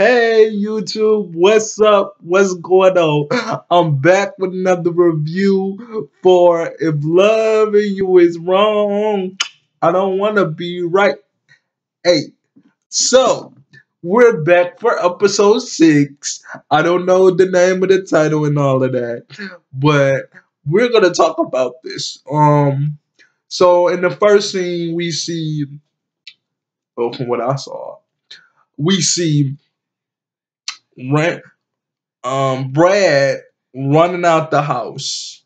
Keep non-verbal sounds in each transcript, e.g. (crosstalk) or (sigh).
Hey YouTube, what's up? What's going on? I'm back with another review for If Loving You Is Wrong, I Don't Wanna Be Right. Hey, so we're back for episode six. I don't know the name of the title and all of that, but we're gonna talk about this. Um, so in the first scene we see, well, from what I saw, we see Ran, um, Brad running out the house.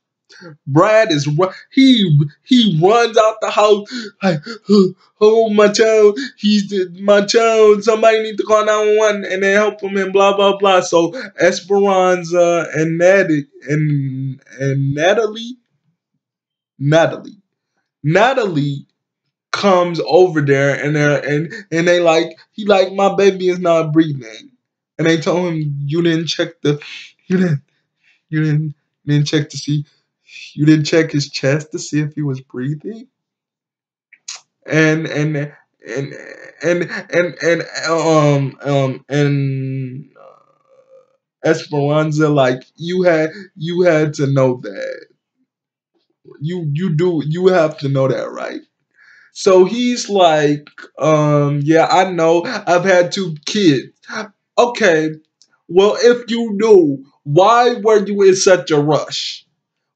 Brad is he he runs out the house like (gasps) oh my child he's my child somebody need to call 911 and then help him and blah blah blah so Esperanza and Natalie and and Natalie Natalie Natalie comes over there and they and and they like he like my baby is not breathing and they told him you didn't check the you didn't you didn't you didn't check to see you didn't check his chest to see if he was breathing? And and and and and and um um and uh, Esperanza like you had you had to know that. You you do you have to know that right? So he's like um yeah I know. I've had two kids Okay, well, if you knew, why were you in such a rush?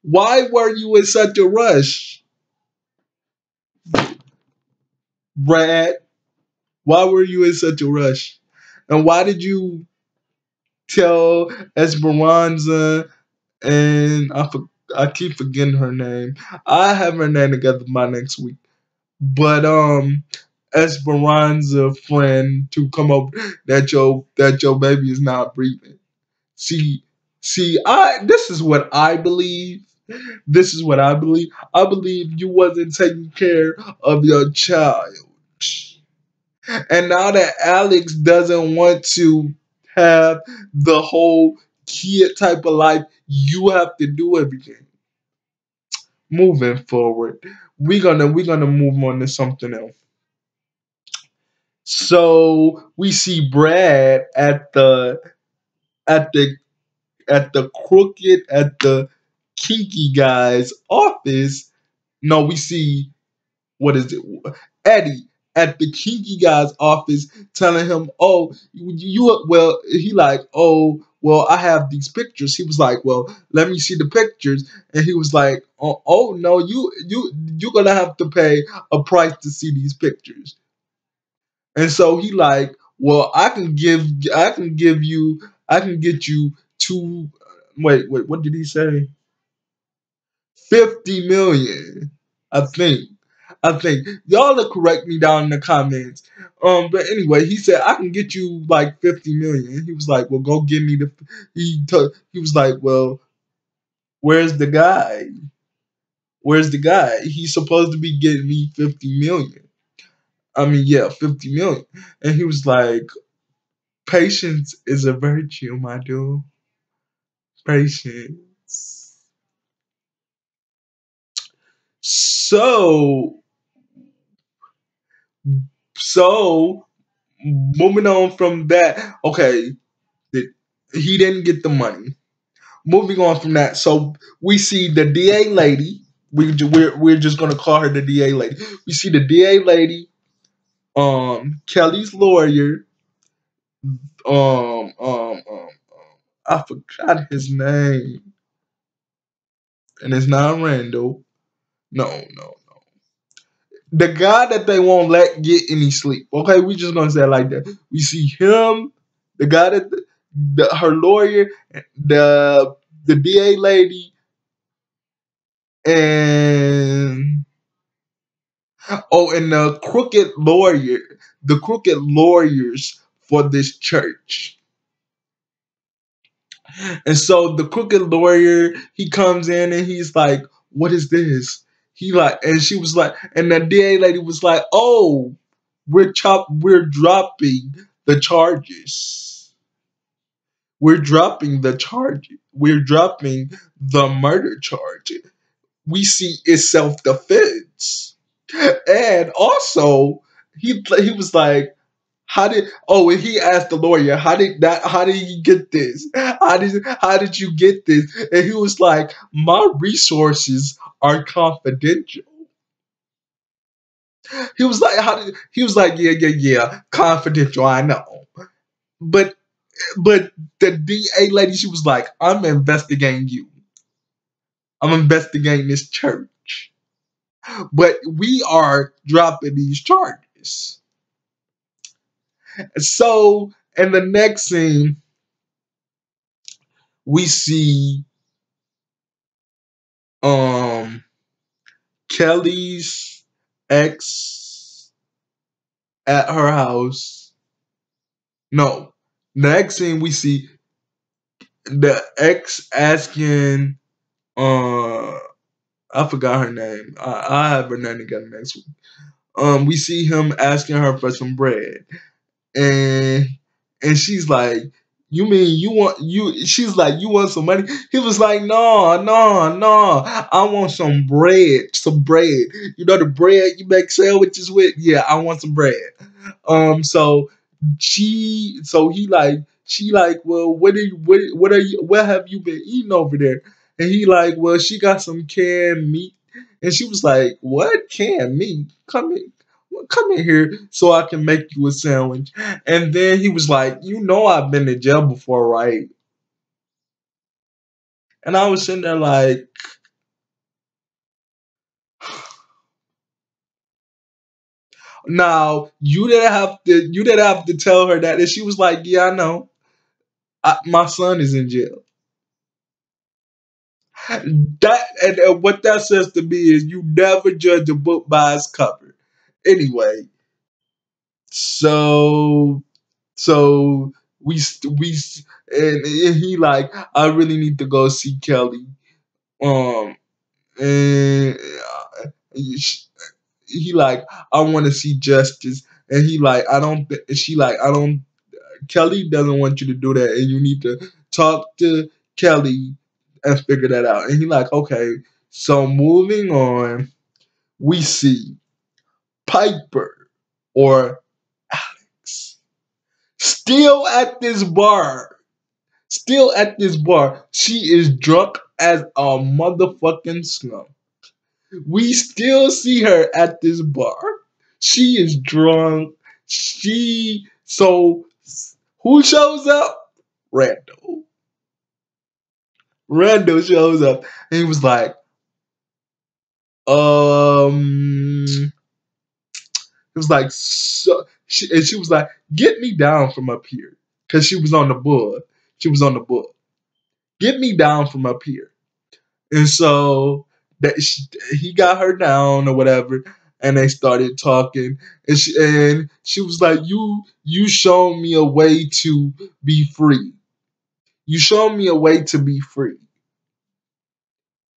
Why were you in such a rush? Brad, why were you in such a rush? And why did you tell Esperanza and I, I keep forgetting her name. I have her name together by next week. But um Esperanza friend to come up that your that your baby is not breathing. See, see, I this is what I believe. This is what I believe. I believe you wasn't taking care of your child. And now that Alex doesn't want to have the whole kid type of life, you have to do everything. Moving forward, we're gonna we're gonna move on to something else. So we see Brad at the at the at the crooked at the kinky guy's office. No, we see what is it? Eddie at the kinky guy's office telling him, "Oh, you, well." He like, "Oh, well, I have these pictures." He was like, "Well, let me see the pictures." And he was like, "Oh, oh no, you you you're gonna have to pay a price to see these pictures." And so he like, well, I can give, I can give you, I can get you two. Wait, wait, what did he say? Fifty million, I think. I think y'all to correct me down in the comments. Um, but anyway, he said I can get you like fifty million. He was like, well, go give me the. He t- he was like, well, where's the guy? Where's the guy? He's supposed to be getting me fifty million. I mean, yeah, 50 million. And he was like, patience is a virtue, my dude. Patience. So, so moving on from that, okay, he didn't get the money. Moving on from that, so we see the DA lady. We we're we're just gonna call her the DA lady. We see the DA lady um Kelly's lawyer, um, um, um, um I forgot his name, and it's not Randall. No, no, no. The guy that they won't let get any sleep. Okay, we just gonna say like that. We see him, the guy that the, the, her lawyer, the the DA lady, and oh, and the crooked lawyer the crooked lawyers for this church. And so the crooked lawyer, he comes in and he's like, What is this? He like, and she was like, and the DA lady was like, Oh, we're chop, we're dropping the charges. We're dropping the charge. We're dropping the murder charge. We see it's self defense. (laughs) And also, he he was like, how did oh and he asked the lawyer how did that how did you get this? How did how did you get this? And he was like my resources are confidential. He was like how did he was like yeah yeah yeah confidential i know. But but the da lady she was like i'm investigating you. I'm investigating this church but we are dropping these charges so in the next scene, we see um Kelly's ex at her house. No, next scene we see the ex asking uh I forgot her name. I, I have her name together next week. Um, we see him asking her for some bread and and she's like, "You mean you want you?" She's like, "You want some money?" He was like, "No, no, no. I want some bread, some bread. You know the bread you make sandwiches with? Yeah, I want some bread." Um, so she, so he like, she like, "Well, what are you? What, what are you? What have you been eating over there?" And he like, "Well, she got some canned meat." And she was like, "What canned meat? Come in, come in here so I can make you a sandwich. And then he was like, You know, I've been to jail before, right? And I was sitting there like, (sighs) Now you didn't have to. You didn't have to tell her that, and she was like, "Yeah, I know. I, my son is in jail." That and, and what that says to me is, you never judge a book by its cover. Anyway, so so we we and, he like I really need to go see Kelly. Um and uh, he like I want to see justice and he like I don't she like I don't Kelly doesn't want you to do that and you need to talk to Kelly and figure that out. And he like okay. So moving on, we see Piper or Alex Still at this bar. Still at this bar. She is drunk as a motherfucking skunk. We still see her at this bar. She is drunk. She so who shows up? Randall. Randall shows up and he was like, um, it was like so she, and she was like, "Get me down from up here," because she was on the board. She was on the board. Get me down from up here, and so that she, he got her down or whatever, and they started talking, and she and she was like, "You you showed me a way to be free. You showed me a way to be free."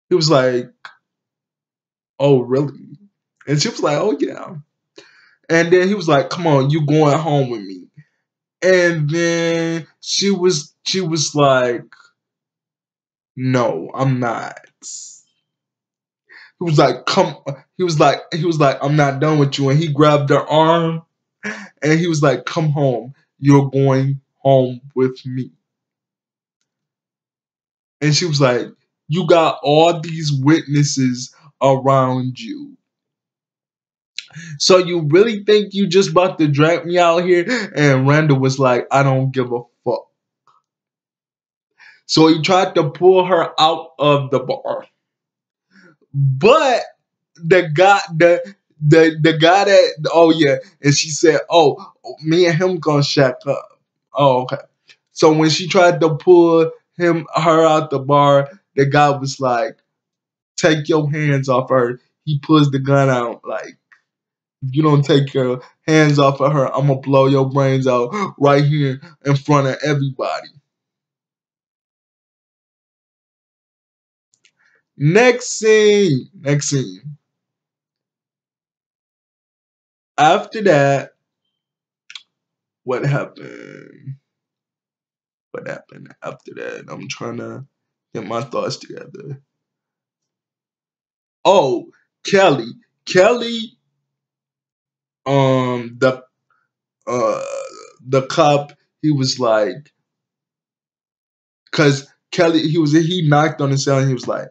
He was like, "Oh, really?" And she was like, "Oh yeah." And then he was like, "Come on, you going home with me?" And then she was she was like, "No, I'm not." He was like, "Come." He was like, he was like, "I'm not done with you." And he grabbed her arm, and he was like, "Come home. You're going home with me." And she was like, "You got all these witnesses around you." So you really think you just about to drag me out here? And Randall was like, I don't give a fuck. So he tried to pull her out of the bar. But the guy the the the guy that oh yeah, and she said, Oh, me and him gonna shack up. Oh, okay. So when she tried to pull him her out the bar, the guy was like, Take your hands off her. He pulls the gun out like if you don't take your hands off of her, I'm gonna blow your brains out right here in front of everybody. Next scene. Next scene. After that, what happened? What happened after that? I'm trying to get my thoughts together. Oh, Kelly. Kelly um the uh the cop, he was like, because Kelly, he was he knocked on the cell and he was like,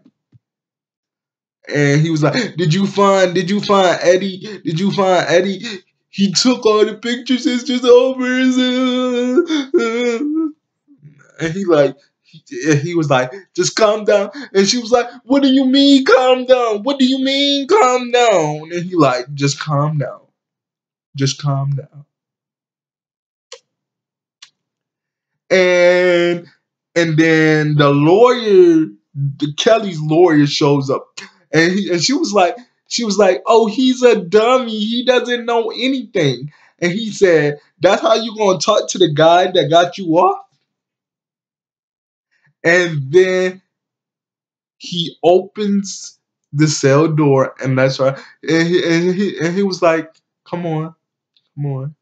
and he was like, "Did you find? Did you find Eddie? Did you find Eddie? He took all the pictures. It's just over." And he like, he, he was like, "Just calm down." And she was like, "What do you mean, calm down? What do you mean, calm down?" And he like, "Just calm down. Just calm down." And and then the lawyer, the Kelly's lawyer shows up, and he, and she was like, she was like, "Oh, he's a dummy. He doesn't know anything." And he said, "That's how you gonna talk to the guy that got you off?" And then he opens the cell door, and that's right. And he, and he and he was like, "Come on, come on."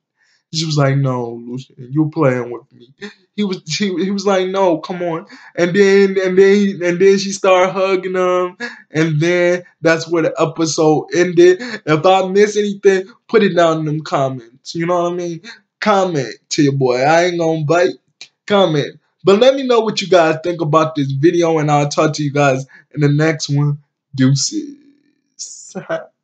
She was like, "No, Lushion, you're playing with me." He was he, he was like, "No, come on." And then and then and then she started hugging him, and then that's where the episode ended. If I miss anything, put it down in them comments. You know what I mean? Comment to your boy. I ain't gonna bite. Comment. But let me know what you guys think about this video, and I'll talk to you guys in the next one. Deuces. (laughs)